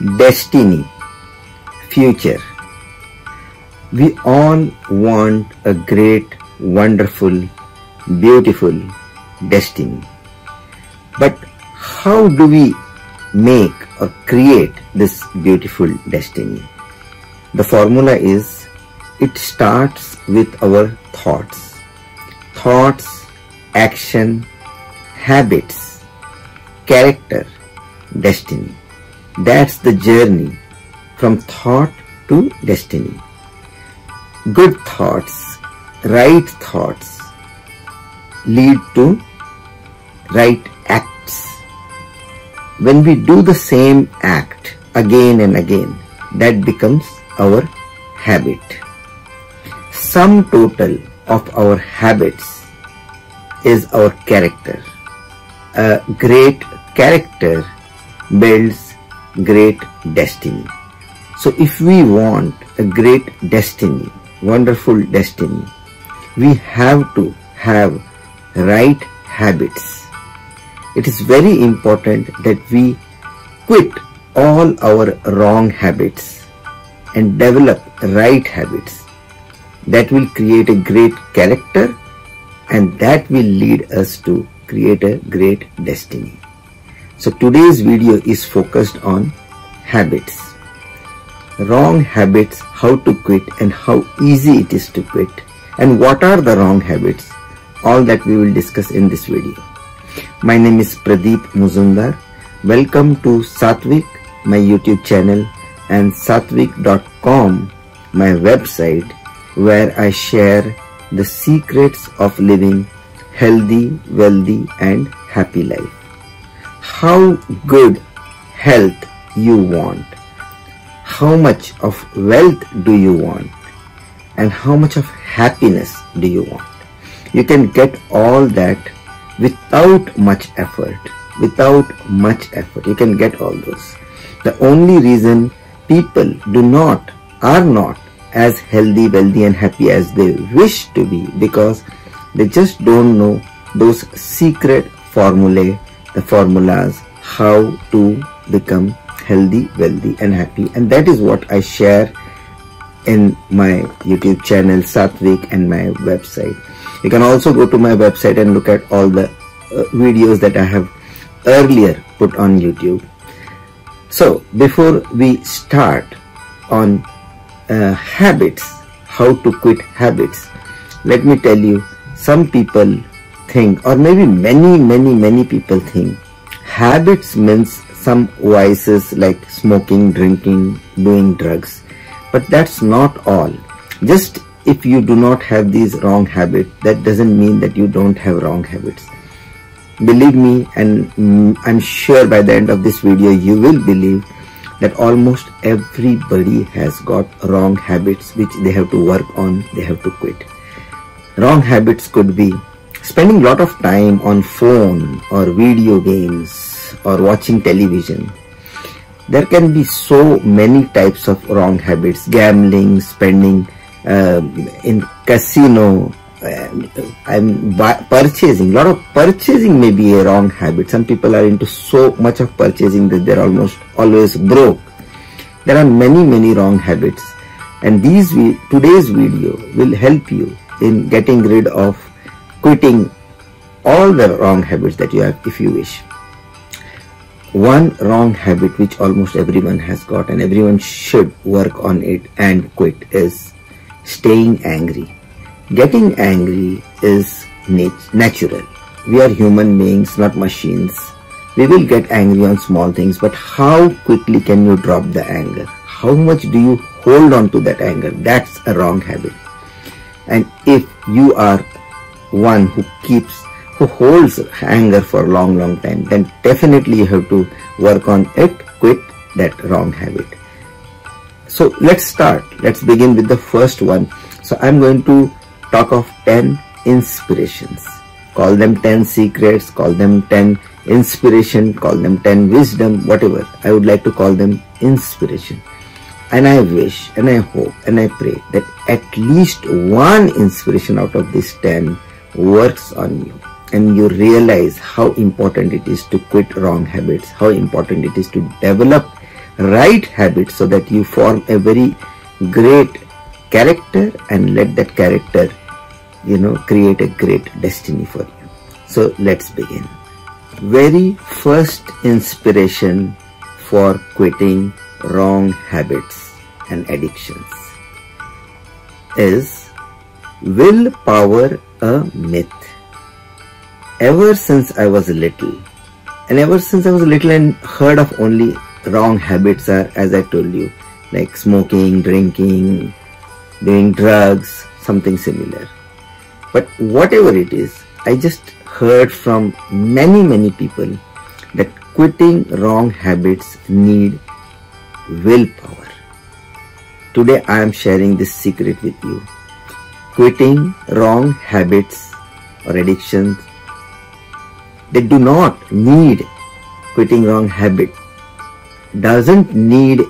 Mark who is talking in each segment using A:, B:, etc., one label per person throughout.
A: destiny, future. We all want a great, wonderful, beautiful destiny. But how do we make or create this beautiful destiny? The formula is it starts with our thoughts. Thoughts, action, habits, character, destiny. That's the journey from thought to destiny. Good thoughts, right thoughts lead to right acts. When we do the same act again and again, that becomes our habit. Sum total of our habits is our character. A great character builds great destiny. So if we want a great destiny, wonderful destiny, we have to have right habits. It is very important that we quit all our wrong habits and develop right habits that will create a great character and that will lead us to create a great destiny. So today's video is focused on habits. Wrong habits, how to quit and how easy it is to quit and what are the wrong habits. All that we will discuss in this video. My name is Pradeep Muzoomdar. Welcome to Sathvikh, my YouTube channel and sathvikh.com, my website where I share the secrets of living healthy, wealthy and happy life how good health you want, how much of wealth do you want, and how much of happiness do you want. You can get all that without much effort. Without much effort, you can get all those. The only reason people do not, are not as healthy, wealthy and happy as they wish to be because they just don't know those secret formulae the formulas how to become healthy, wealthy and happy and that is what I share in my YouTube channel Sathvikh and my website. You can also go to my website and look at all the uh, videos that I have earlier put on YouTube. So before we start on uh, habits, how to quit habits, let me tell you some people think or maybe many many many people think habits means some vices like smoking drinking doing drugs. But that's not all. Just if you do not have these wrong habits that doesn't mean that you don't have wrong habits. Believe me and mm, i'm sure by the end of this video you will believe that almost everybody has got wrong habits which they have to work on they have to quit. Wrong habits could be spending a lot of time on phone or video games or watching television. There can be so many types of wrong habits. Gambling spending uh, in casino uh, i'm purchasing. A lot of purchasing may be a wrong habit. Some people are into so much of purchasing that they're almost always broke. There are many many wrong habits. And these today's video will help you in getting rid of quitting all the wrong habits that you have if you wish. One wrong habit which almost everyone has got and everyone should work on it and quit is staying angry. Getting angry is nat natural. We are human beings, not machines. We will get angry on small things, but how quickly can you drop the anger? How much do you hold on to that anger? That's a wrong habit. And if you are one who keeps who holds anger for a long long time then definitely you have to work on it quit that wrong habit. So let's start. Let's begin with the first one. So i'm going to talk of 10 inspirations. Call them 10 secrets call them 10 inspiration call them 10 wisdom whatever. I would like to call them inspiration. And i wish and i hope and i pray that at least one inspiration out of these 10 works on you and you realize how important it is to quit wrong habits, how important it is to develop right habits so that you form a very great character and let that character you know create a great destiny for you. So let's begin. Very first inspiration for quitting wrong habits and addictions is willpower a myth. Ever since i was little and ever since i was little and heard of only wrong habits are as i told you like smoking drinking doing drugs something similar. But whatever it is i just heard from many many people that quitting wrong habits need willpower. Today i am sharing this secret with you quitting wrong habits or addictions they do not need quitting wrong habit doesn't need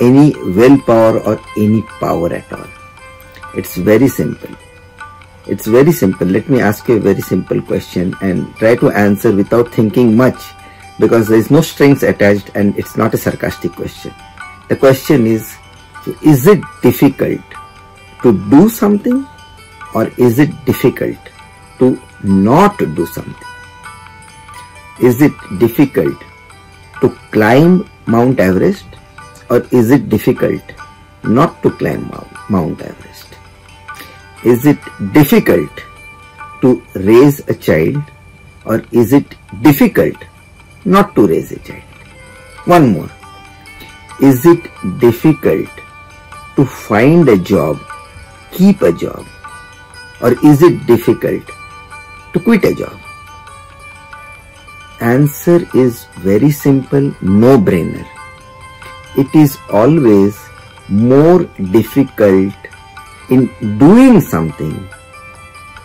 A: any willpower or any power at all. It's very simple. It's very simple. Let me ask you a very simple question and try to answer without thinking much because there is no strings attached and it's not a sarcastic question. The question is, is it difficult to do something or is it difficult to not do something? Is it difficult to climb Mount Everest or is it difficult not to climb Mount Everest? Is it difficult to raise a child or is it difficult not to raise a child? One more. Is it difficult to find a job, keep a job or is it difficult to quit a job? Answer is very simple, no brainer. It is always more difficult in doing something.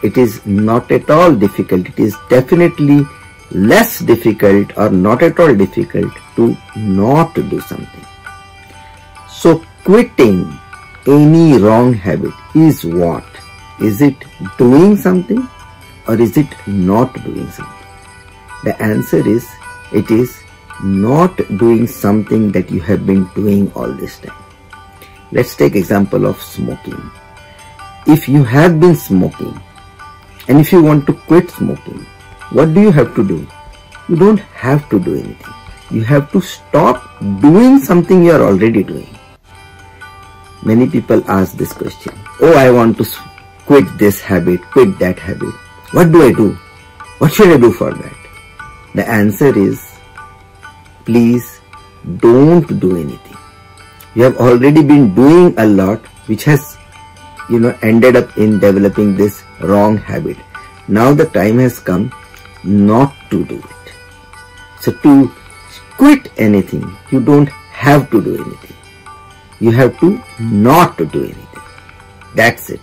A: It is not at all difficult. It is definitely less difficult or not at all difficult to not do something. So quitting any wrong habit is what? Is it doing something or is it not doing something? The answer is it is not doing something that you have been doing all this time. Let's take example of smoking. If you have been smoking and if you want to quit smoking, what do you have to do? You don't have to do anything. You have to stop doing something you are already doing. Many people ask this question. Oh, I want to quit this habit, quit that habit. What do I do? What should I do for that? The answer is please don't do anything. You have already been doing a lot which has you know ended up in developing this wrong habit. Now the time has come not to do it. So to quit anything, you don't have to do anything. You have to not to do anything. That's it.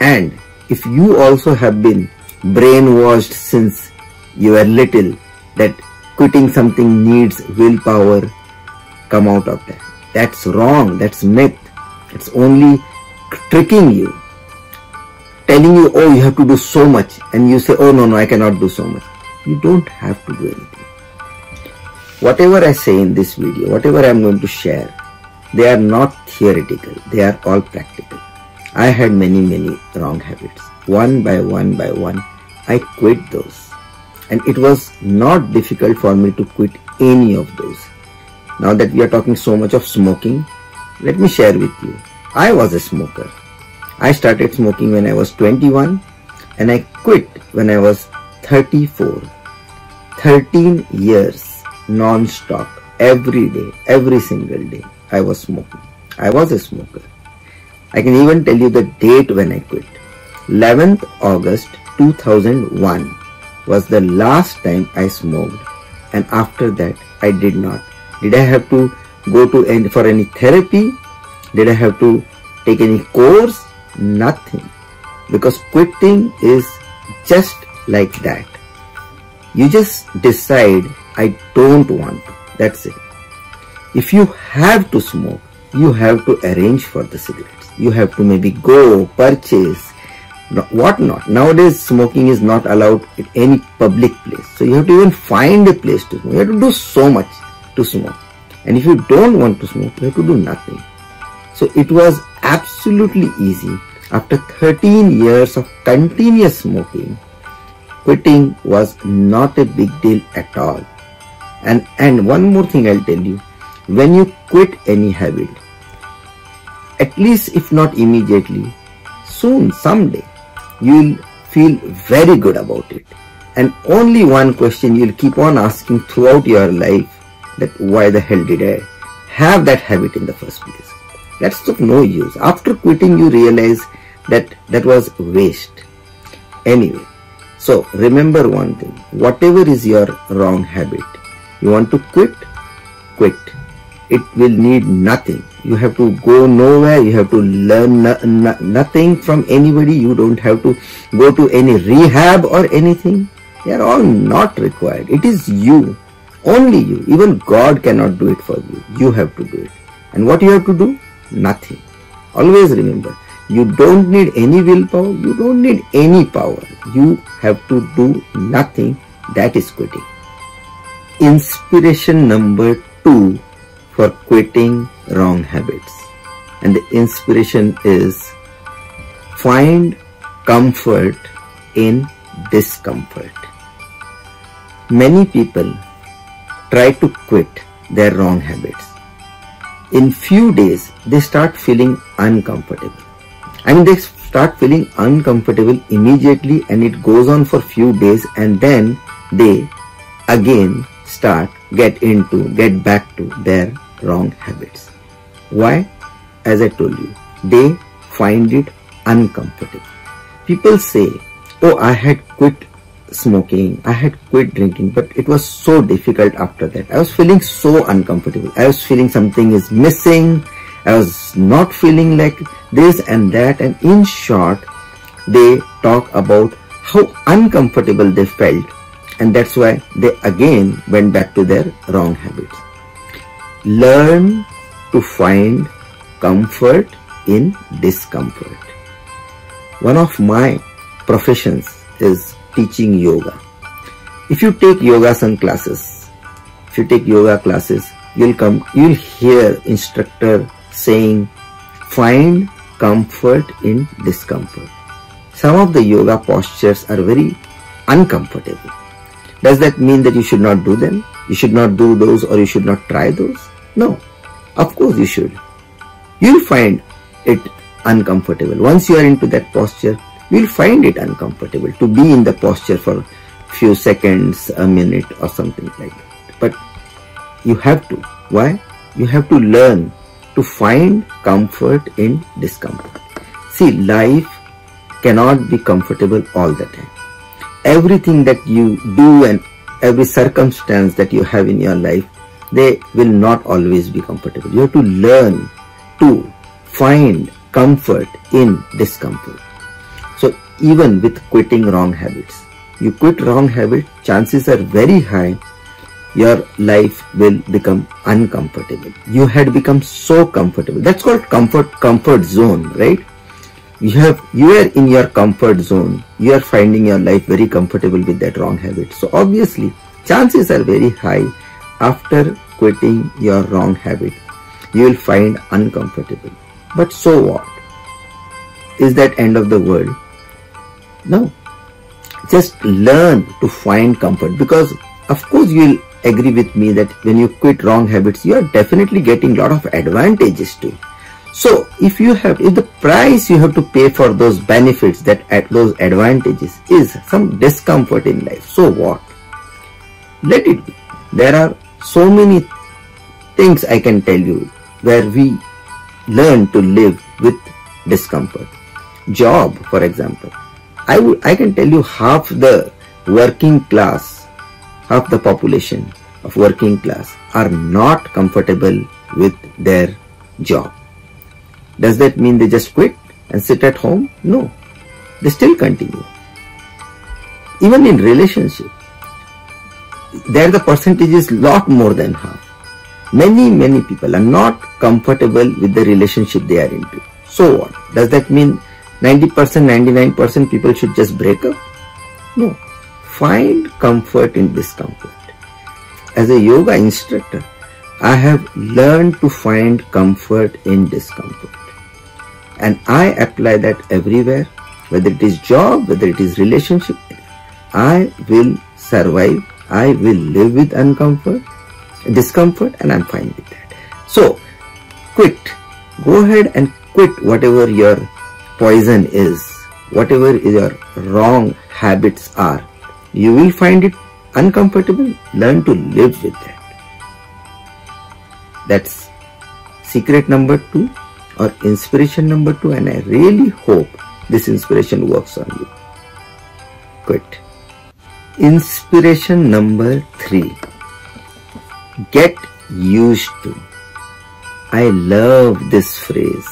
A: And if you also have been brainwashed since you are little that quitting something needs willpower come out of that. That's wrong. That's myth. It's only tricking you. Telling you, oh, you have to do so much. And you say, oh, no, no, I cannot do so much. You don't have to do anything. Whatever I say in this video, whatever I'm going to share, they are not theoretical. They are all practical. I had many, many wrong habits. One by one by one, I quit those and it was not difficult for me to quit any of those. Now that we are talking so much of smoking, let me share with you. I was a smoker. I started smoking when I was 21 and I quit when I was 34. 13 years non-stop, every day, every single day, I was smoking. I was a smoker. I can even tell you the date when I quit. 11th August 2001 was the last time I smoked and after that I did not. Did I have to go to any, for any therapy? Did I have to take any course? Nothing. Because quitting is just like that. You just decide I don't want to. That's it. If you have to smoke, you have to arrange for the cigarettes. You have to maybe go, purchase, what not. Nowadays, smoking is not allowed in any public place. So you have to even find a place to smoke. You have to do so much to smoke. And if you don't want to smoke, you have to do nothing. So it was absolutely easy. After 13 years of continuous smoking, quitting was not a big deal at all. And, and one more thing I'll tell you. When you quit any habit, at least if not immediately, soon, someday, you'll feel very good about it. And only one question you'll keep on asking throughout your life that why the hell did I have that habit in the first place? That's of no use. After quitting, you realize that that was waste. Anyway, so remember one thing, whatever is your wrong habit, you want to quit, quit. It will need nothing. You have to go nowhere. You have to learn no, no, nothing from anybody. You don't have to go to any rehab or anything. They are all not required. It is you. Only you. Even God cannot do it for you. You have to do it. And what you have to do? Nothing. Always remember, you don't need any willpower. You don't need any power. You have to do nothing. That is quitting. Inspiration number two for quitting wrong habits. And the inspiration is find comfort in discomfort. Many people try to quit their wrong habits. In few days, they start feeling uncomfortable. I mean, they start feeling uncomfortable immediately and it goes on for few days and then they again start get into, get back to their wrong habits. Why? As I told you, they find it uncomfortable. People say, oh, I had quit smoking, I had quit drinking, but it was so difficult after that. I was feeling so uncomfortable. I was feeling something is missing. I was not feeling like this and that. And in short, they talk about how uncomfortable they felt. And that's why they again went back to their wrong habits. Learn to find comfort in discomfort. One of my professions is teaching yoga. If you take yogasan classes, if you take yoga classes, you'll come, you'll hear instructor saying, find comfort in discomfort. Some of the yoga postures are very uncomfortable. Does that mean that you should not do them? You should not do those or you should not try those? No. Of course you should. You'll find it uncomfortable. Once you are into that posture, you'll find it uncomfortable to be in the posture for few seconds, a minute or something like that. But you have to. Why? You have to learn to find comfort in discomfort. See, life cannot be comfortable all the time. Everything that you do and every circumstance that you have in your life, they will not always be comfortable. You have to learn to find comfort in discomfort So even with quitting wrong habits. You quit wrong habit, chances are very high your life will become uncomfortable. You had become so comfortable. That's called comfort comfort zone, right? You have you are in your comfort zone. You are finding your life very comfortable with that wrong habit. So obviously, chances are very high after quitting your wrong habit, you will find uncomfortable. But so what? Is that end of the world? No. Just learn to find comfort because of course you will agree with me that when you quit wrong habits, you are definitely getting a lot of advantages too. So if you have, if the price you have to pay for those benefits that at those advantages is some discomfort in life, so what? Let it be. There are so many things I can tell you where we learn to live with discomfort. Job, for example. I, I can tell you half the working class, half the population of working class are not comfortable with their job. Does that mean they just quit and sit at home? No. They still continue. Even in relationship, there the percentage is lot more than half. Many, many people are not comfortable with the relationship they are into. So what? Does that mean 90%, 99% people should just break up? No. Find comfort in discomfort. As a yoga instructor, I have learned to find comfort in discomfort. And I apply that everywhere, whether it is job, whether it is relationship. I will survive. I will live with uncomfort, discomfort, and I'm fine with that. So, quit. Go ahead and quit whatever your poison is, whatever your wrong habits are. You will find it uncomfortable. Learn to live with that. That's secret number two or inspiration number two and I really hope this inspiration works on you. Quit. Inspiration number three. Get used to. I love this phrase.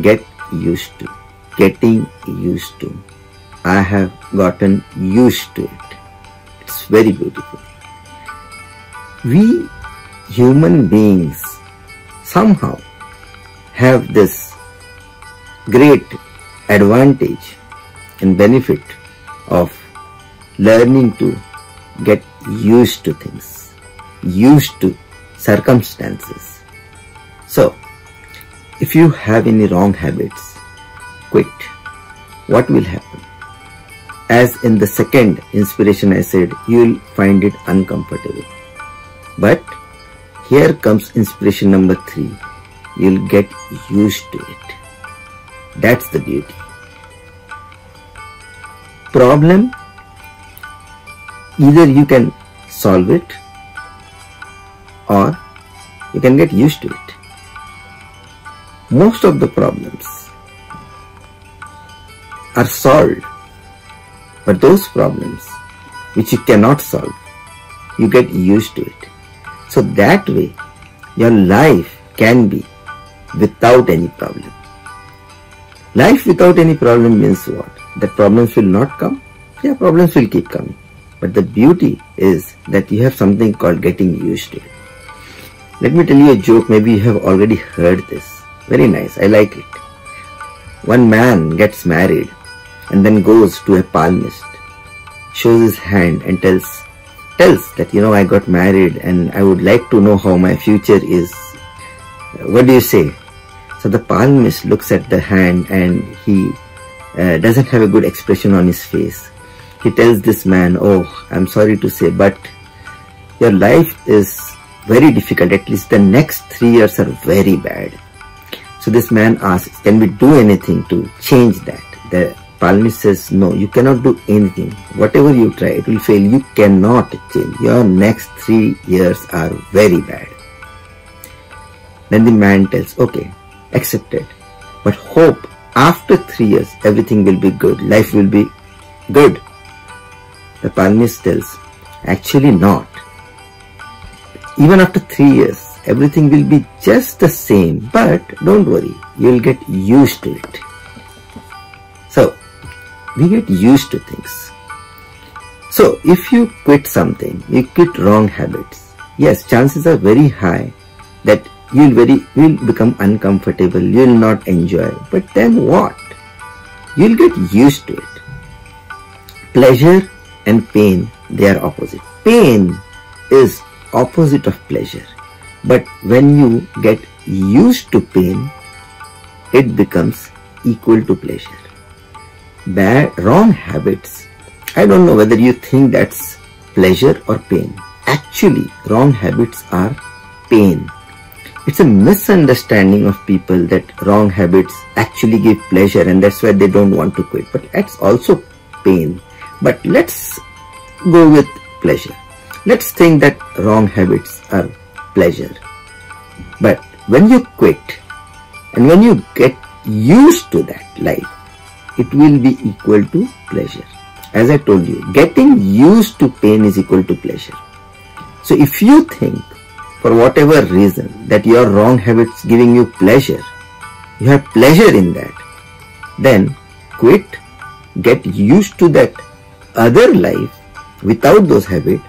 A: Get used to. Getting used to. I have gotten used to it. It's very beautiful. We human beings somehow have this great advantage and benefit of learning to get used to things, used to circumstances. So, if you have any wrong habits, quit. What will happen? As in the second inspiration I said, you will find it uncomfortable. But here comes inspiration number three. You'll get used to it. That's the beauty. Problem either you can solve it or you can get used to it. Most of the problems are solved, but those problems which you cannot solve, you get used to it. So that way, your life can be without any problem. Life without any problem means what? That problems will not come? Yeah, problems will keep coming. But the beauty is that you have something called getting used to it. Let me tell you a joke, maybe you have already heard this. Very nice, I like it. One man gets married and then goes to a palmist, shows his hand and tells tells that you know I got married and I would like to know how my future is. What do you say? So the palmist looks at the hand and he uh, doesn't have a good expression on his face. He tells this man, oh, I'm sorry to say, but your life is very difficult. At least the next three years are very bad. So this man asks, can we do anything to change that? The Palmist says, no, you cannot do anything. Whatever you try, it will fail. You cannot change. Your next three years are very bad. Then the man tells, okay, accepted. But hope after three years, everything will be good. Life will be good. The palmist tells, actually not. Even after three years, everything will be just the same. But don't worry, you'll get used to it. So, we get used to things. So if you quit something, you quit wrong habits, yes, chances are very high that you'll very you'll become uncomfortable, you'll not enjoy. But then what? You'll get used to it. Pleasure and pain, they are opposite. Pain is opposite of pleasure. But when you get used to pain, it becomes equal to pleasure bad, wrong habits, I don't know whether you think that's pleasure or pain. Actually, wrong habits are pain. It's a misunderstanding of people that wrong habits actually give pleasure and that's why they don't want to quit. But that's also pain. But let's go with pleasure. Let's think that wrong habits are pleasure. But when you quit and when you get used to that life, it will be equal to pleasure. As I told you, getting used to pain is equal to pleasure. So if you think for whatever reason that your wrong habits giving you pleasure, you have pleasure in that, then quit, get used to that other life without those habits,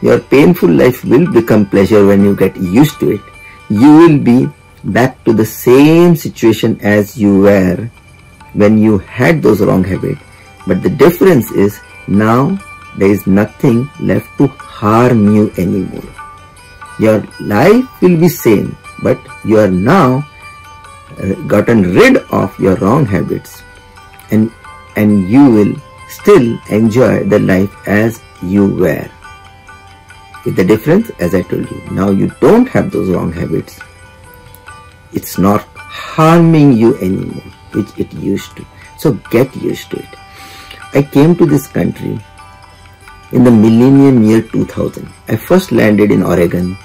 A: your painful life will become pleasure when you get used to it. You will be back to the same situation as you were when you had those wrong habits. But the difference is now there is nothing left to harm you anymore. Your life will be same, but you are now uh, gotten rid of your wrong habits and and you will still enjoy the life as you were. With the difference, as I told you, now you don't have those wrong habits. It's not harming you anymore, which it used to. So get used to it. I came to this country in the millennium year 2000. I first landed in Oregon.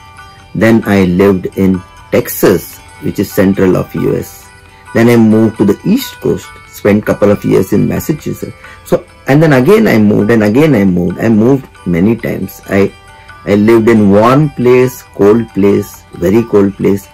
A: Then I lived in Texas, which is central of US. Then I moved to the East Coast, spent couple of years in Massachusetts. So, and then again I moved and again I moved. I moved many times. I, I lived in warm place, cold place, very cold place.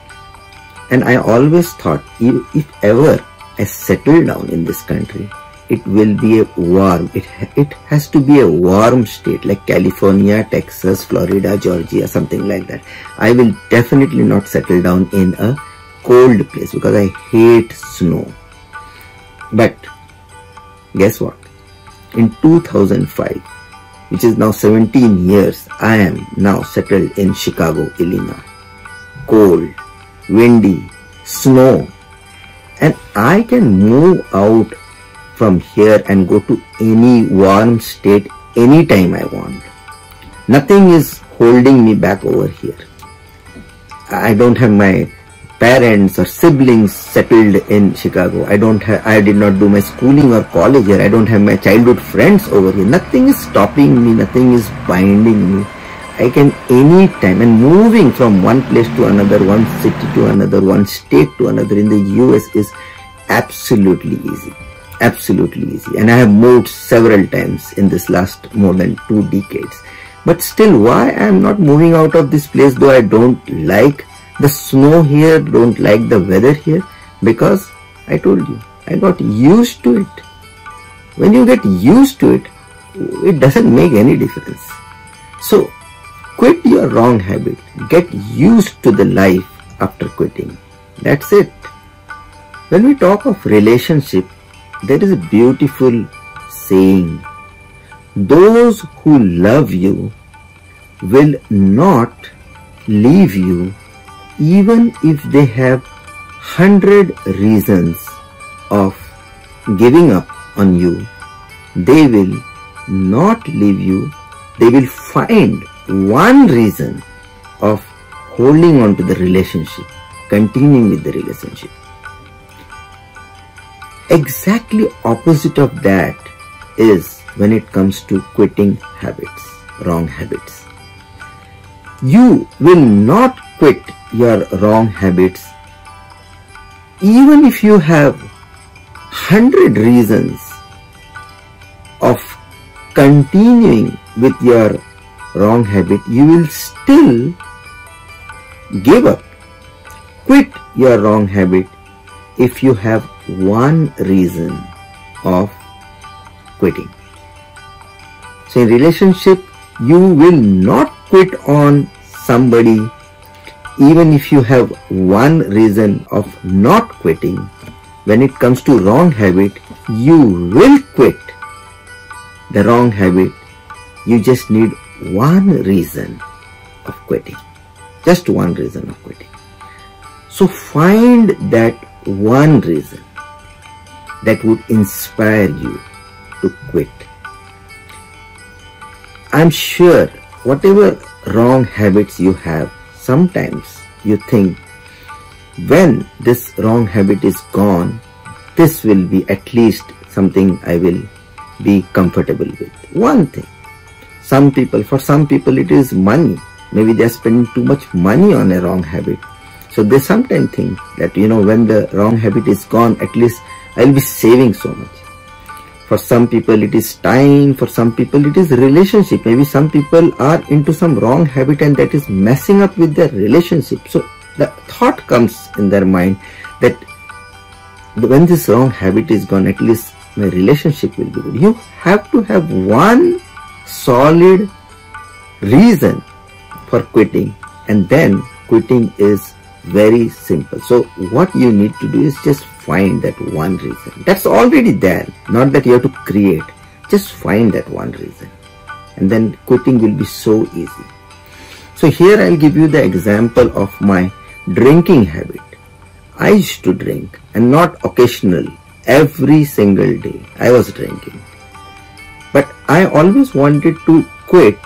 A: And I always thought if, if ever I settle down in this country, it will be a warm it it has to be a warm state like california texas florida georgia something like that. I will definitely not settle down in a cold place because i hate snow. But guess what? In 2005 which is now 17 years i am now settled in chicago illinois. Cold windy snow. And i can move out from here and go to any warm state anytime I want. Nothing is holding me back over here. I don't have my parents or siblings settled in Chicago. I don't have, I did not do my schooling or college here. I don't have my childhood friends over here. Nothing is stopping me. Nothing is binding me. I can anytime and moving from one place to another, one city to another, one state to another in the US is absolutely easy absolutely easy. And I have moved several times in this last more than two decades. But still why I am not moving out of this place though I don't like the snow here don't like the weather here? Because I told you I got used to it. When you get used to it it doesn't make any difference. So quit your wrong habit. Get used to the life after quitting. That's it. When we talk of relationship there is a beautiful saying those who love you will not leave you even if they have hundred reasons of giving up on you. They will not leave you. They will find one reason of holding on to the relationship continuing with the relationship Exactly opposite of that is when it comes to quitting habits, wrong habits. You will not quit your wrong habits even if you have hundred reasons of continuing with your wrong habit, you will still give up, quit your wrong habit if you have one reason of quitting. So in relationship, you will not quit on somebody even if you have one reason of not quitting. When it comes to wrong habit, you will quit the wrong habit. You just need one reason of quitting. Just one reason of quitting. So find that one reason that would inspire you to quit. I'm sure whatever wrong habits you have, sometimes you think when this wrong habit is gone, this will be at least something I will be comfortable with. One thing. Some people, for some people it is money. Maybe they are spending too much money on a wrong habit. So they sometimes think that, you know, when the wrong habit is gone, at least I'll be saving so much. For some people it is time, for some people it is relationship. Maybe some people are into some wrong habit and that is messing up with their relationship. So the thought comes in their mind that when this wrong habit is gone, at least my relationship will be good. You have to have one solid reason for quitting and then quitting is very simple. So what you need to do is just find that one reason. That's already there. Not that you have to create. Just find that one reason. And then quitting will be so easy. So here I'll give you the example of my drinking habit. I used to drink and not occasional, every single day I was drinking. But I always wanted to quit.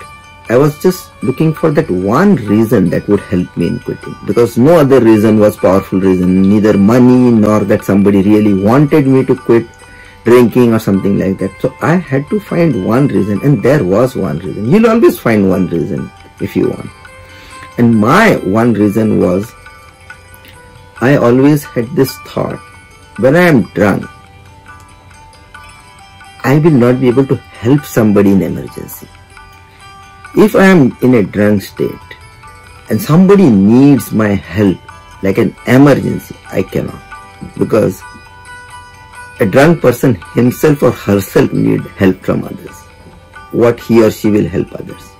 A: I was just looking for that one reason that would help me in quitting because no other reason was powerful reason, neither money nor that somebody really wanted me to quit drinking or something like that. So I had to find one reason and there was one reason. You'll always find one reason if you want. And my one reason was I always had this thought when I am drunk, I will not be able to help somebody in emergency. If I am in a drunk state and somebody needs my help like an emergency, I cannot because a drunk person himself or herself need help from others. What he or she will help others.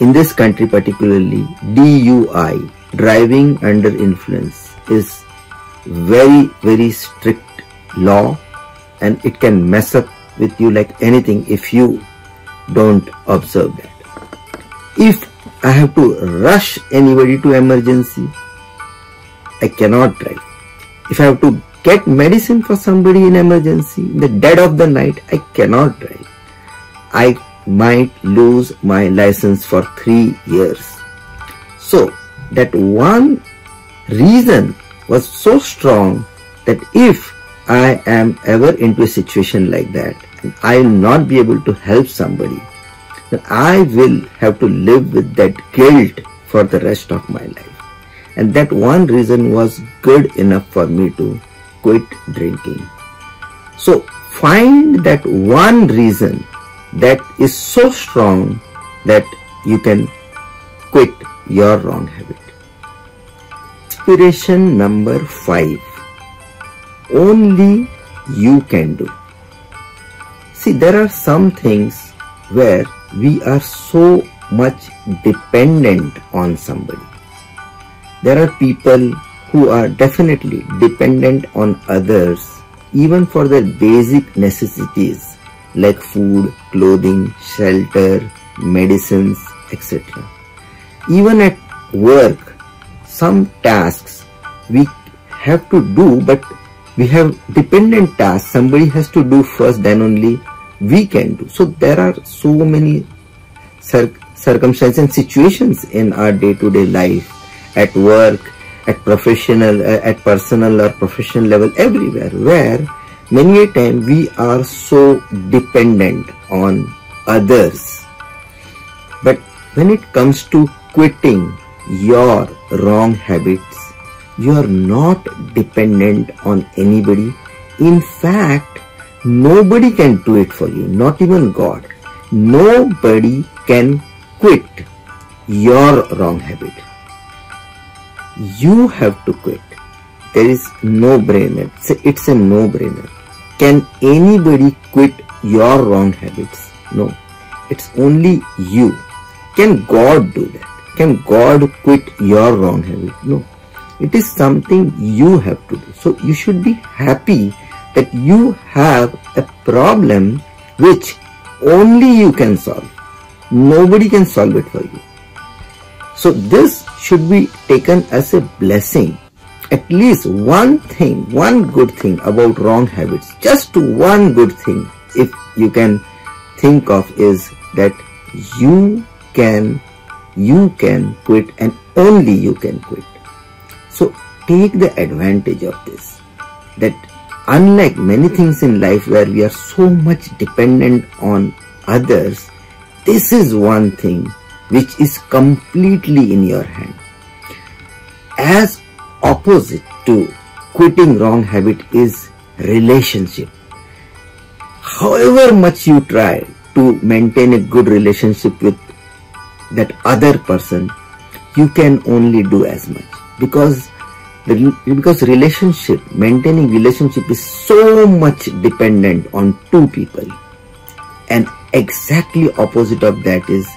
A: In this country particularly, DUI driving under influence is very very strict law and it can mess up with you like anything if you don't observe that. If i have to rush anybody to emergency i cannot drive. If i have to get medicine for somebody in emergency in the dead of the night i cannot drive. I might lose my license for 3 years. So that one reason was so strong that if I am ever into a situation like that and I will not be able to help somebody, then I will have to live with that guilt for the rest of my life. And that one reason was good enough for me to quit drinking. So find that one reason that is so strong that you can quit your wrong habit. Inspiration number 5 Only you can do. See, there are some things where we are so much dependent on somebody. There are people who are definitely dependent on others even for their basic necessities like food, clothing, shelter, medicines, etc. Even at work, some tasks we have to do, but we have dependent tasks. Somebody has to do first, then only we can do. So there are so many cir circumstances and situations in our day-to-day -day life, at work, at professional, uh, at personal or professional level, everywhere, where many a time we are so dependent on others. But when it comes to quitting your wrong habits, you are not dependent on anybody. In fact, nobody can do it for you, not even God. Nobody can quit your wrong habit. You have to quit. There is no brainer. It's a no brainer. Can anybody quit your wrong habits? No. It's only you. Can God do that? Can God quit your wrong habit? No. It is something you have to do. So you should be happy that you have a problem which only you can solve. Nobody can solve it for you. So this should be taken as a blessing. At least one thing, one good thing about wrong habits, just one good thing if you can think of is that you can you can quit and only you can quit. So take the advantage of this. That unlike many things in life where we are so much dependent on others, this is one thing which is completely in your hand. As opposite to quitting wrong habit is relationship. However much you try to maintain a good relationship with that other person, you can only do as much because because relationship maintaining relationship is so much dependent on two people. And exactly opposite of that is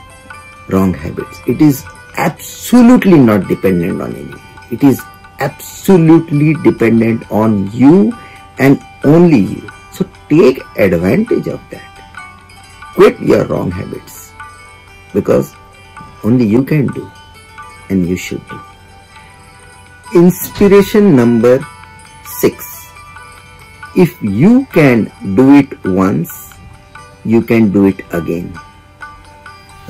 A: wrong habits. It is absolutely not dependent on anyone it is absolutely dependent on you and only you. So take advantage of that. Quit your wrong habits. Because only you can do and you should do. Inspiration number 6. If you can do it once, you can do it again.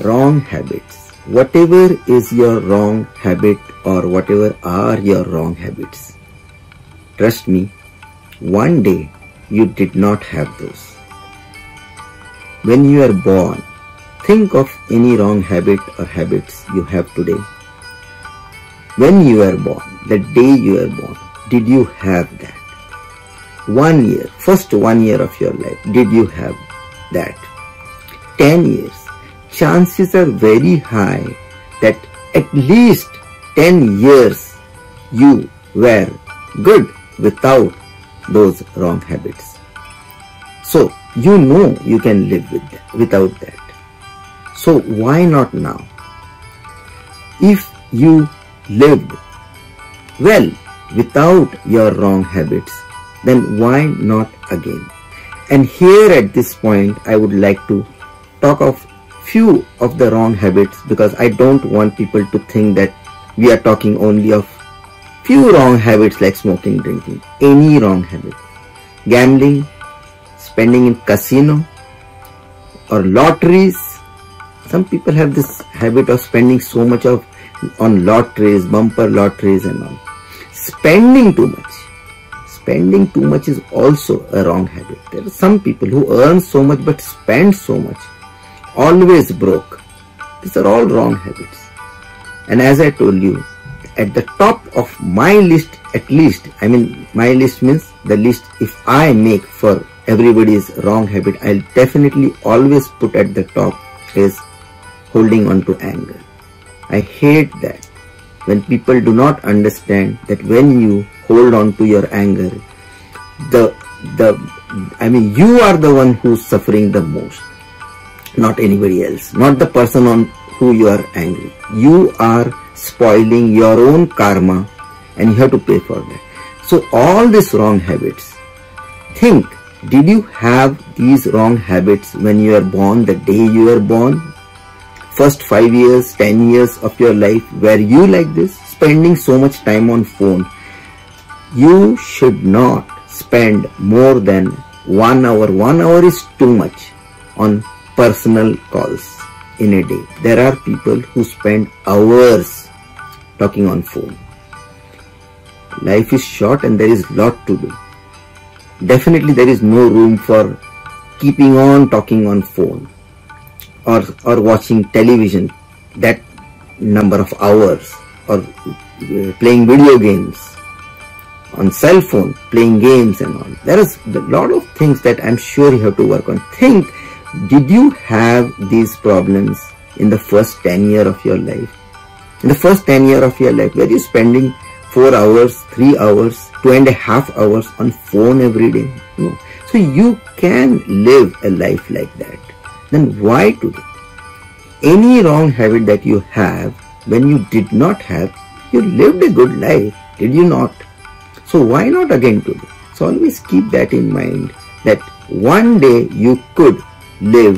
A: Wrong habits. Whatever is your wrong habit or whatever are your wrong habits, trust me, one day you did not have those. When you are born, think of any wrong habit or habits you have today. When you were born, the day you were born, did you have that? One year, first one year of your life, did you have that? Ten years, chances are very high that at least ten years you were good without those wrong habits. So you know you can live with that, without that. So why not now? If you lived well without your wrong habits, then why not again? And here at this point, I would like to talk of few of the wrong habits because I don't want people to think that we are talking only of few wrong habits like smoking, drinking, any wrong habit, gambling, spending in casino or lotteries. Some people have this habit of spending so much of on lotteries, bumper lotteries and all. Spending too much. Spending too much is also a wrong habit. There are some people who earn so much but spend so much. Always broke. These are all wrong habits. And as I told you, at the top of my list at least i mean my list means the list if i make for everybody's wrong habit i'll definitely always put at the top is holding on to anger i hate that when people do not understand that when you hold on to your anger the the i mean you are the one who's suffering the most not anybody else not the person on who you are angry you are spoiling your own karma and you have to pay for that. So all these wrong habits, think, did you have these wrong habits when you are born, the day you were born? First 5 years, 10 years of your life, were you like this? Spending so much time on phone. You should not spend more than 1 hour. 1 hour is too much on personal calls in a day. There are people who spend hours talking on phone. Life is short and there is lot to do. Definitely there is no room for keeping on talking on phone or, or watching television that number of hours or uh, playing video games on cell phone, playing games and all. There is a lot of things that I'm sure you have to work on. Think, did you have these problems in the first 10 year of your life? in the first 10 year of your life where you spending 4 hours 3 hours two and a half hours on phone every day no so you can live a life like that then why today any wrong habit that you have when you did not have you lived a good life did you not so why not again today so always keep that in mind that one day you could live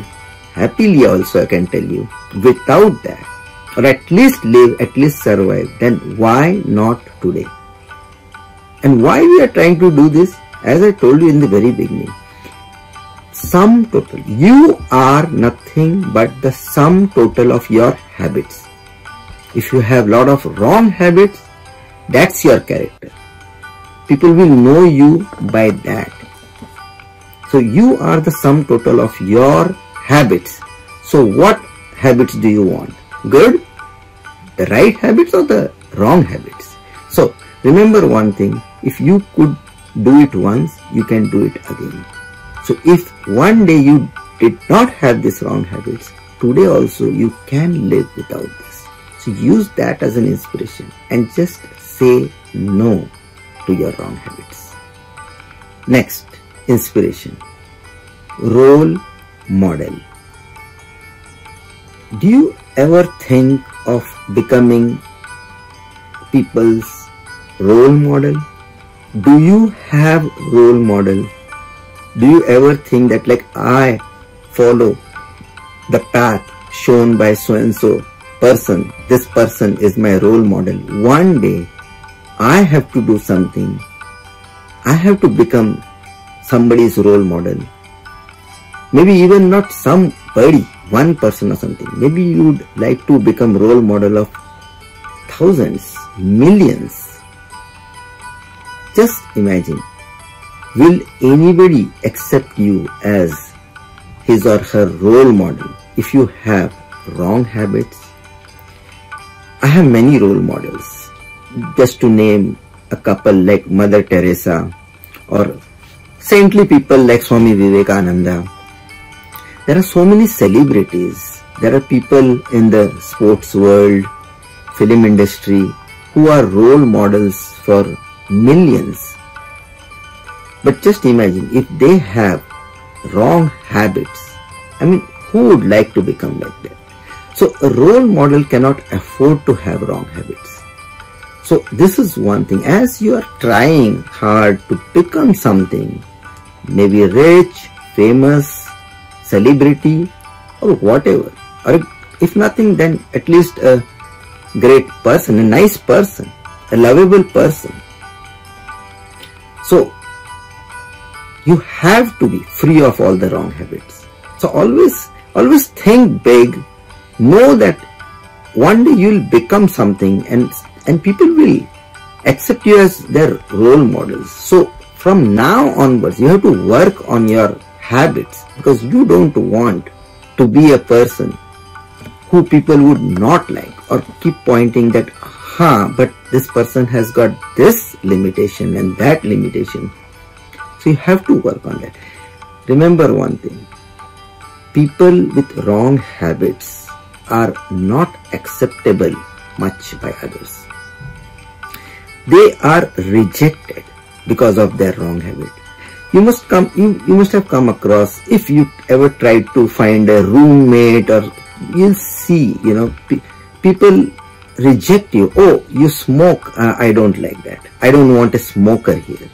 A: happily also i can tell you without that or at least live, at least survive, then why not today? And why we are trying to do this? As I told you in the very beginning, sum total. You are nothing but the sum total of your habits. If you have lot of wrong habits, that's your character. People will know you by that. So you are the sum total of your habits. So what habits do you want? Good? The right habits or the wrong habits? So remember one thing, if you could do it once, you can do it again. So if one day you did not have these wrong habits, today also you can live without this. So use that as an inspiration and just say no to your wrong habits. Next, inspiration. Role model. Do you ever think of becoming people's role model? Do you have role model? Do you ever think that like I follow the path shown by so and so person, this person is my role model. One day I have to do something. I have to become somebody's role model. Maybe even not somebody, one person or something. Maybe you would like to become role model of thousands, millions. Just imagine, will anybody accept you as his or her role model if you have wrong habits? I have many role models. Just to name a couple like Mother Teresa or saintly people like Swami Vivekananda. There are so many celebrities. There are people in the sports world, film industry who are role models for millions. But just imagine if they have wrong habits. I mean, who would like to become like that? So a role model cannot afford to have wrong habits. So this is one thing. As you are trying hard to become something, maybe rich, famous, celebrity or whatever. Or if nothing then at least a great person, a nice person, a lovable person. So you have to be free of all the wrong habits. So always, always think big, know that one day you'll become something and, and people will accept you as their role models. So from now onwards, you have to work on your habits because you don't want to be a person who people would not like or keep pointing that, huh, but this person has got this limitation and that limitation. So you have to work on that. Remember one thing, people with wrong habits are not acceptable much by others. They are rejected because of their wrong habit. You must come, you, you must have come across, if you ever tried to find a roommate or you'll see, you know, pe people reject you. Oh, you smoke. Uh, I don't like that. I don't want a smoker here.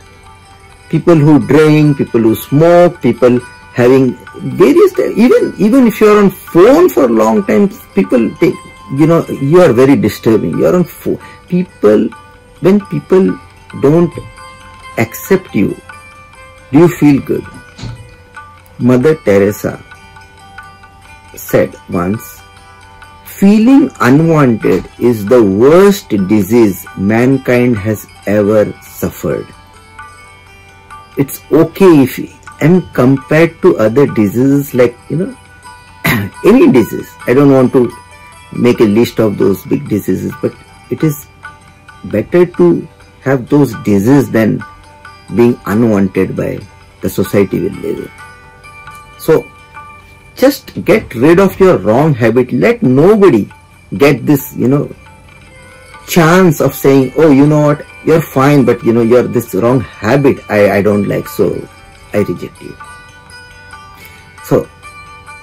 A: People who drink, people who smoke, people having various, even, even if you're on phone for a long time, people take, you know, you are very disturbing. You are on phone. People, when people don't accept you, do you feel good? Mother Teresa said once, feeling unwanted is the worst disease mankind has ever suffered. It's okay if, and compared to other diseases like, you know, any disease, I don't want to make a list of those big diseases, but it is better to have those diseases than being unwanted by the society we live in. So just get rid of your wrong habit. Let nobody get this, you know, chance of saying, oh, you know what, you're fine, but you know, you're this wrong habit I, I don't like, so I reject you. So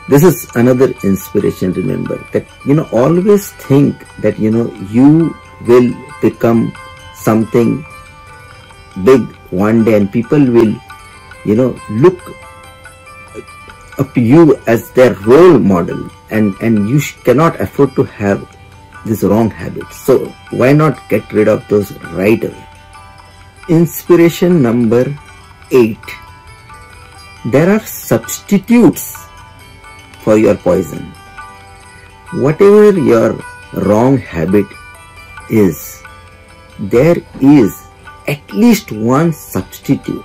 A: this is another inspiration, remember, that, you know, always think that, you know, you will become something big one day and people will, you know, look up to you as their role model and, and you cannot afford to have these wrong habits. So why not get rid of those right away? Inspiration number eight. There are substitutes for your poison. Whatever your wrong habit is, there is at least one substitute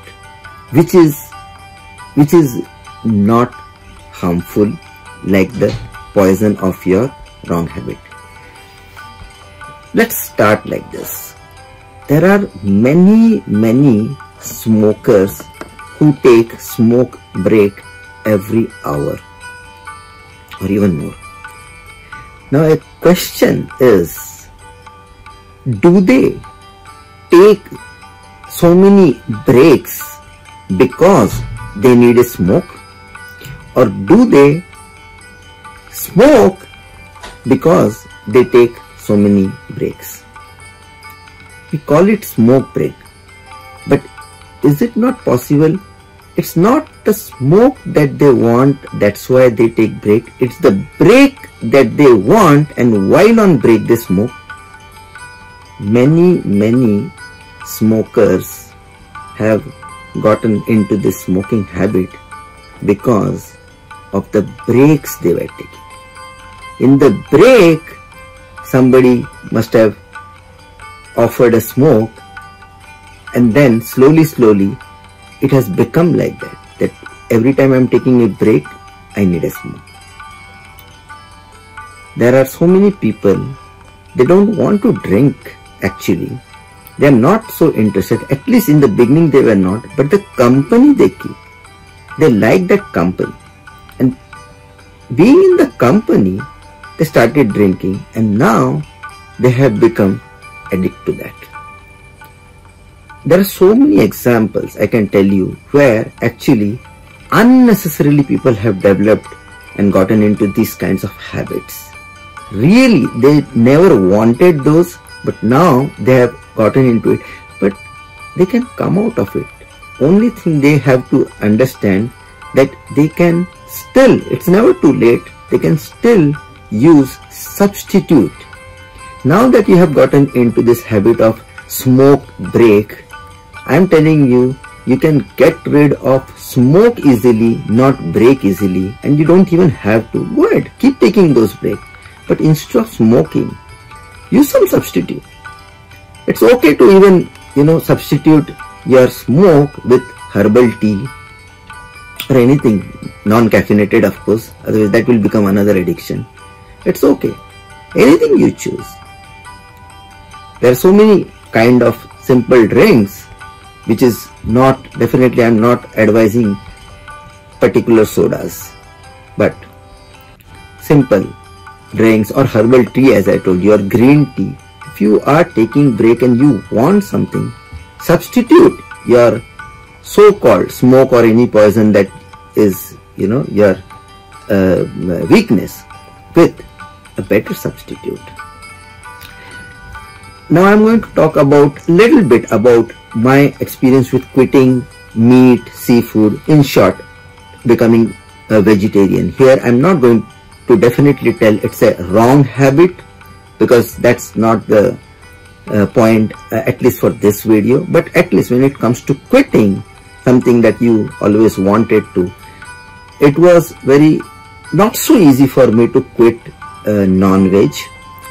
A: which is which is not harmful like the poison of your wrong habit. Let's start like this. There are many many smokers who take smoke break every hour or even more. Now a question is, do they take so many breaks because they need a smoke or do they smoke because they take so many breaks we call it smoke break but is it not possible it's not the smoke that they want, that's why they take break. It's the break that they want and while on break they smoke. Many, many smokers have gotten into this smoking habit because of the breaks they were taking. In the break, somebody must have offered a smoke and then slowly slowly it has become like that that every time I'm taking a break I need a smoke. There are so many people they don't want to drink actually they are not so interested at least in the beginning they were not but the company they keep they like that company and being in the company they started drinking and now they have become addicted to that there are so many examples I can tell you where actually unnecessarily people have developed and gotten into these kinds of habits. Really, they never wanted those, but now they have gotten into it. But they can come out of it. Only thing they have to understand that they can still, it's never too late, they can still use substitute. Now that you have gotten into this habit of smoke break, I'm telling you, you can get rid of smoke easily, not break easily, and you don't even have to. Go ahead, keep taking those breaks. But instead of smoking, use some substitute. It's okay to even, you know, substitute your smoke with herbal tea or anything non-caffeinated of course otherwise that will become another addiction it's okay. Anything you choose. There are so many kind of simple drinks which is not definitely I'm not advising particular sodas. But simple drinks or herbal tea as I told you or green tea. If you are taking break and you want something substitute your so-called smoke or any poison that is you know your uh, weakness with a better substitute now I'm going to talk about a little bit about my experience with quitting meat, seafood, in short, becoming a vegetarian. Here I'm not going to definitely tell it's a wrong habit because that's not the uh, point uh, at least for this video but at least when it comes to quitting something that you always wanted to it was very not so easy for me to quit non-veg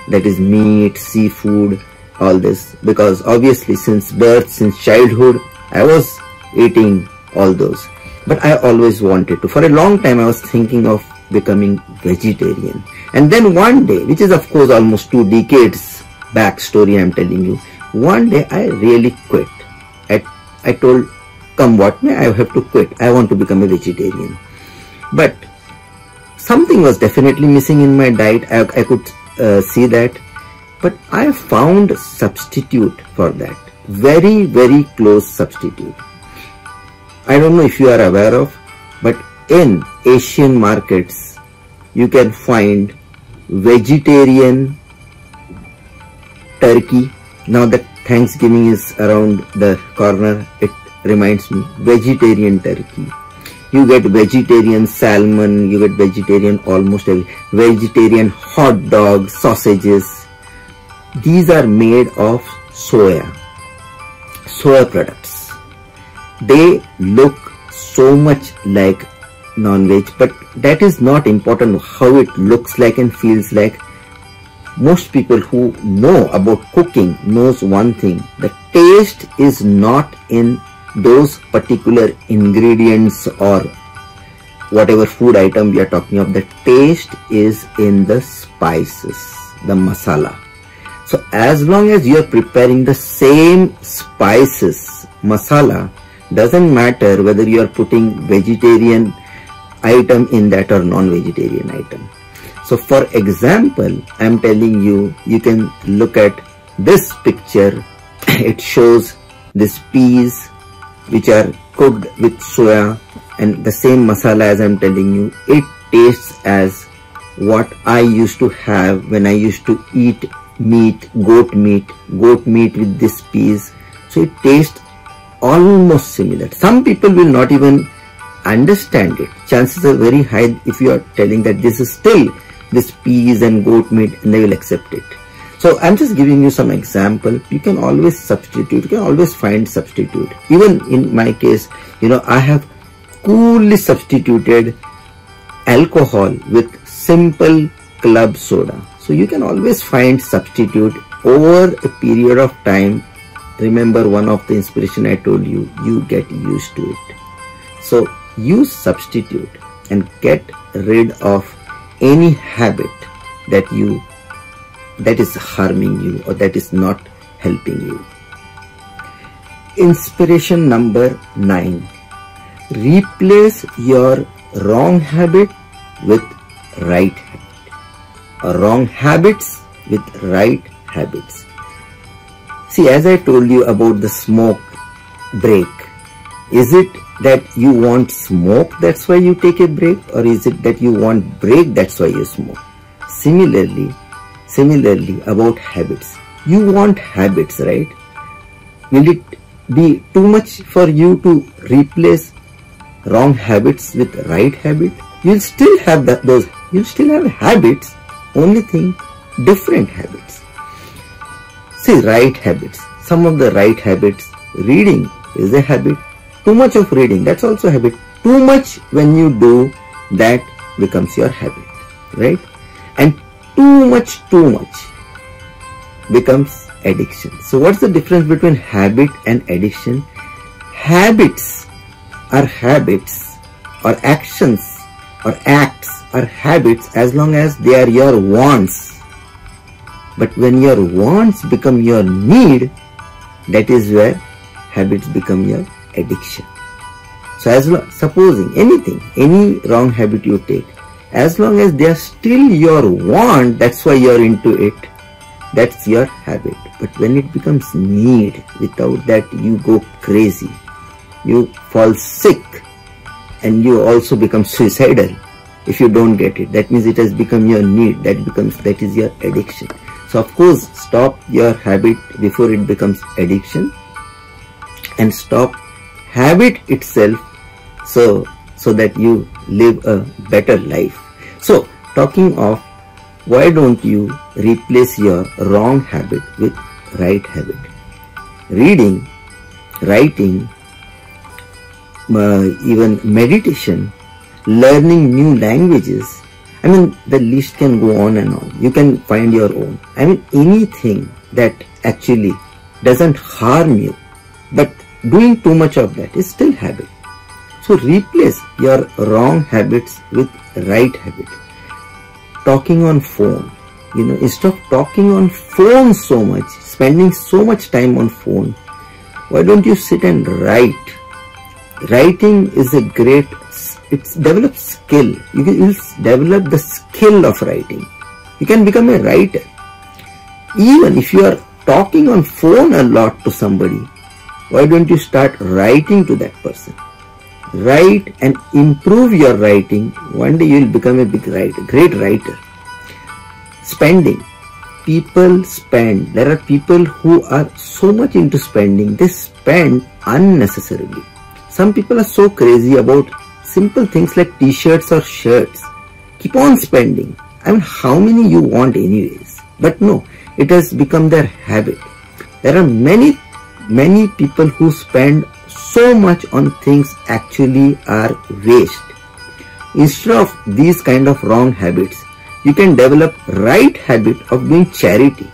A: that is meat seafood all this because obviously since birth, since childhood, I was eating all those. But I always wanted to. For a long time I was thinking of becoming vegetarian. And then one day, which is of course almost two decades back story I'm telling you, one day I really quit. I, I told, come what may, I have to quit. I want to become a vegetarian. But something was definitely missing in my diet. I, I could uh, see that but I found substitute for that. Very, very close substitute. I don't know if you are aware of, but in Asian markets, you can find vegetarian turkey. Now that Thanksgiving is around the corner, it reminds me, vegetarian turkey. You get vegetarian salmon, you get vegetarian almost every, vegetarian hot dogs, sausages, these are made of soya, soya products. They look so much like non-veg, but that is not important how it looks like and feels like. Most people who know about cooking knows one thing, the taste is not in those particular ingredients or whatever food item we are talking of. The taste is in the spices, the masala. So as long as you are preparing the same spices, masala, doesn't matter whether you are putting vegetarian item in that or non-vegetarian item. So for example, I'm telling you, you can look at this picture. it shows this peas which are cooked with soya and the same masala as I'm telling you, it tastes as what I used to have when I used to eat meat, goat meat, goat meat with this peas. So it tastes almost similar. Some people will not even understand it, chances are very high if you are telling that this is still this peas and goat meat and they will accept it. So I'm just giving you some example. You can always substitute. You can always find substitute. Even in my case, you know, I have coolly substituted alcohol with simple club soda. So you can always find substitute over a period of time. Remember one of the inspiration I told you, you get used to it. So use substitute and get rid of any habit that you that is harming you or that is not helping you. Inspiration number 9. Replace your wrong habit with right habit. Or wrong habits with right habits. See, as I told you about the smoke break, is it that you want smoke, that's why you take a break, or is it that you want break, that's why you smoke? Similarly, Similarly, about habits. You want habits, right? Will it be too much for you to replace wrong habits with right habit? You'll still have that, those, you'll still have habits, only thing, different habits. See, right habits. Some of the right habits, reading is a habit. Too much of reading, that's also a habit. Too much when you do, that becomes your habit, right? And too much, too much becomes addiction. So what's the difference between habit and addiction? Habits are habits or actions or acts are habits as long as they are your wants. But when your wants become your need, that is where habits become your addiction. So as long, supposing anything, any wrong habit you take, as long as they are still your want, that's why you're into it. That's your habit. But when it becomes need, without that you go crazy. You fall sick and you also become suicidal if you don't get it. That means it has become your need. That becomes, that is your addiction. So of course, stop your habit before it becomes addiction and stop habit itself so, so that you live a better life. So, talking of why don't you replace your wrong habit with right habit? Reading, writing, uh, even meditation, learning new languages. I mean, the list can go on and on. You can find your own. I mean, anything that actually doesn't harm you, but doing too much of that is still habit. So replace your wrong habits with right habit. Talking on phone, you know, instead of talking on phone so much, spending so much time on phone, why don't you sit and write? Writing is a great, it's develop skill. You can develop the skill of writing. You can become a writer. Even if you are talking on phone a lot to somebody, why don't you start writing to that person? Write and improve your writing, one day you will become a big writer, great writer. Spending. People spend. There are people who are so much into spending, they spend unnecessarily. Some people are so crazy about simple things like t-shirts or shirts. Keep on spending. I mean, how many you want anyways? But no, it has become their habit. There are many, many people who spend so much on things actually are waste. Instead of these kind of wrong habits, you can develop right habit of doing charity.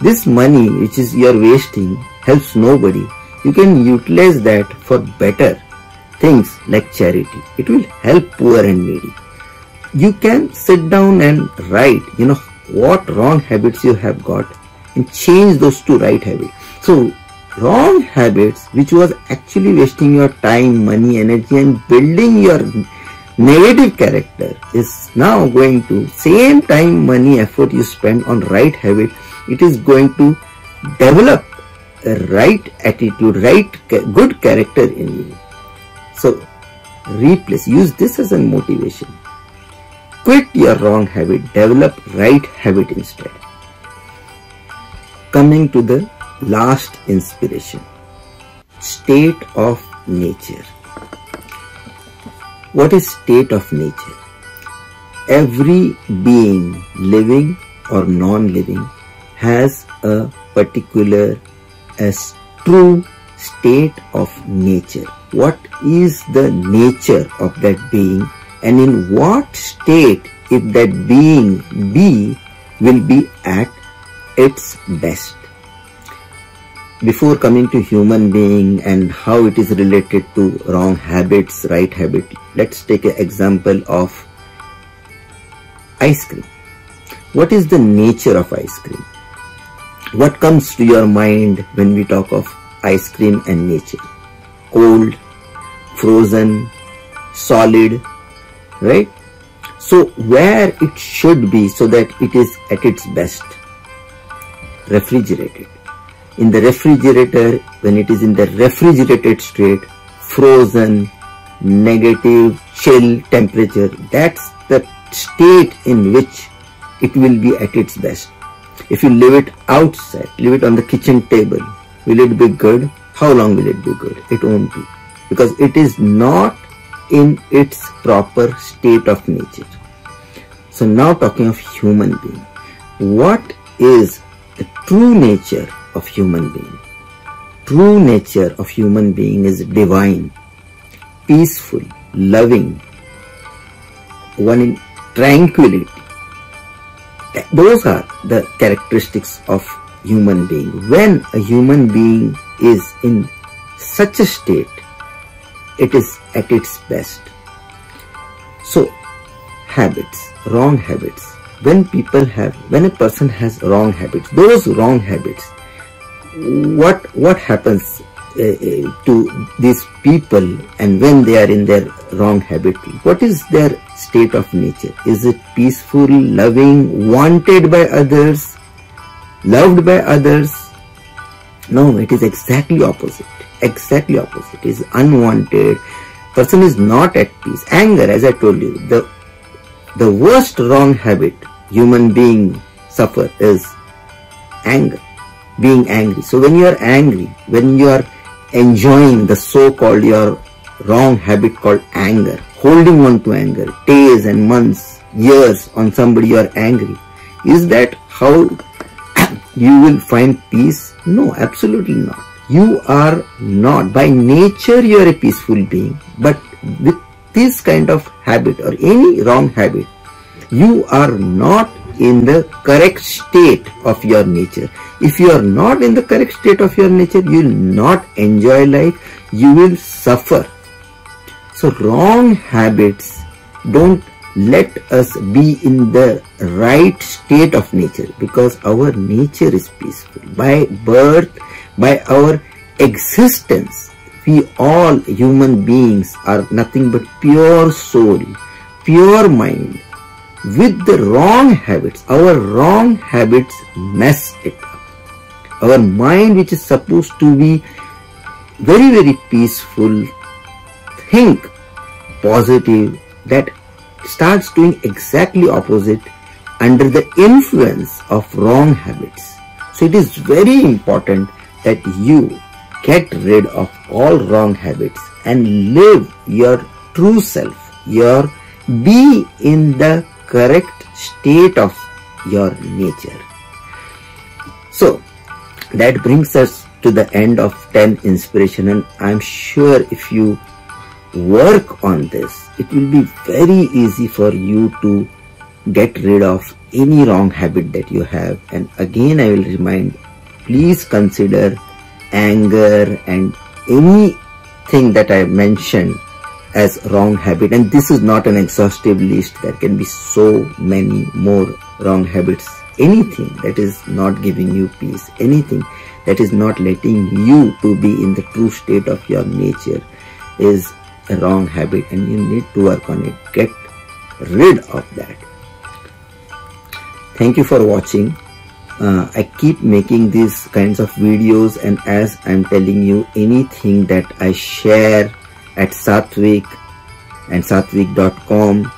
A: This money which is you're wasting helps nobody. You can utilize that for better things like charity. It will help poor and needy. You can sit down and write, you know, what wrong habits you have got and change those to right habits. So wrong habits which was actually wasting your time, money, energy and building your negative character is now going to same time, money, effort you spend on right habit, it is going to develop a right attitude, right good character in you. So replace, use this as a motivation. Quit your wrong habit, develop right habit instead. Coming to the last inspiration state of nature What is state of nature? Every being, living or non-living, has a particular as true state of nature. What is the nature of that being and in what state if that being be will be at its best. Before coming to human being and how it is related to wrong habits, right habit, let's take an example of ice cream. What is the nature of ice cream? What comes to your mind when we talk of ice cream and nature? Cold, frozen, solid, right? So where it should be so that it is at its best? Refrigerated. In the refrigerator, when it is in the refrigerated state, frozen, negative, chill temperature, that's the state in which it will be at its best. If you leave it outside, leave it on the kitchen table, will it be good? How long will it be good? It won't be. Because it is not in its proper state of nature. So now talking of human being. What is the true nature of human being? True nature of human being is divine, peaceful, loving, one in tranquility. Those are the characteristics of human being. When a human being is in such a state, it is at its best. So, habits, wrong habits. When people have, when a person has wrong habits, those wrong habits, what what happens uh, uh, to these people and when they are in their wrong habit? What is their state of nature? Is it peaceful, loving, wanted by others, loved by others? No, it is exactly opposite. Exactly opposite. It is unwanted, person is not at peace. Anger, as I told you, the, the worst wrong habit human being suffer is anger, being angry. So when you are angry, when you are enjoying the so-called your wrong habit called anger, holding on to anger, days and months, years on somebody you are angry, is that how you will find peace? No, absolutely not. You are not. By nature you are a peaceful being. But with this kind of habit or any wrong habit, you are not in the correct state of your nature. If you are not in the correct state of your nature, you will not enjoy life, you will suffer. So wrong habits don't let us be in the right state of nature because our nature is peaceful. By birth, by our existence, we all human beings are nothing but pure soul, pure mind. With the wrong habits, our wrong habits mess it up. Our mind which is supposed to be very very peaceful, think positive, that starts doing exactly opposite under the influence of wrong habits. So it is very important that you get rid of all wrong habits and live your true self, your be in the correct state of your nature. So that brings us to the end of 10 inspiration and I'm sure if you work on this, it will be very easy for you to get rid of any wrong habit that you have. And again, I will remind, please consider anger and anything that I mentioned as wrong habit. And this is not an exhaustive list. There can be so many more wrong habits. Anything that is not giving you peace, anything that is not letting you to be in the true state of your nature is a wrong habit and you need to work on it. Get rid of that. Thank you for watching. Uh, I keep making these kinds of videos and as I'm telling you anything that I share at Sathvikh and sathvikh.com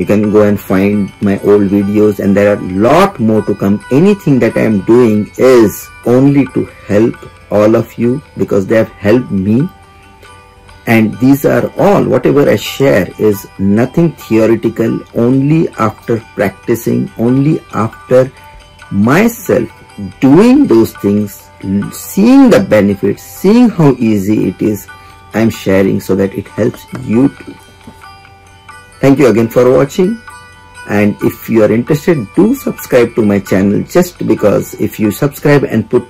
A: you can go and find my old videos and there are a lot more to come. Anything that I am doing is only to help all of you because they have helped me. And these are all whatever I share is nothing theoretical only after practicing only after myself doing those things seeing the benefits seeing how easy it is I'm sharing so that it helps you too. Thank you again for watching. And if you are interested do subscribe to my channel just because if you subscribe and put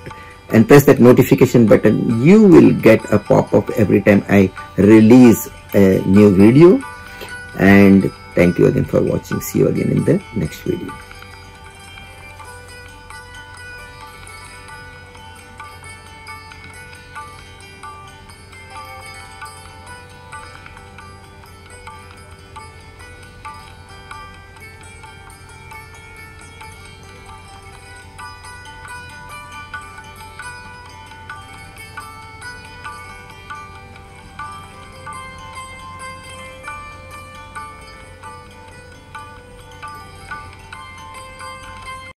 A: and press that notification button you will get a pop-up every time I release a new video. And thank you again for watching. See you again in the next video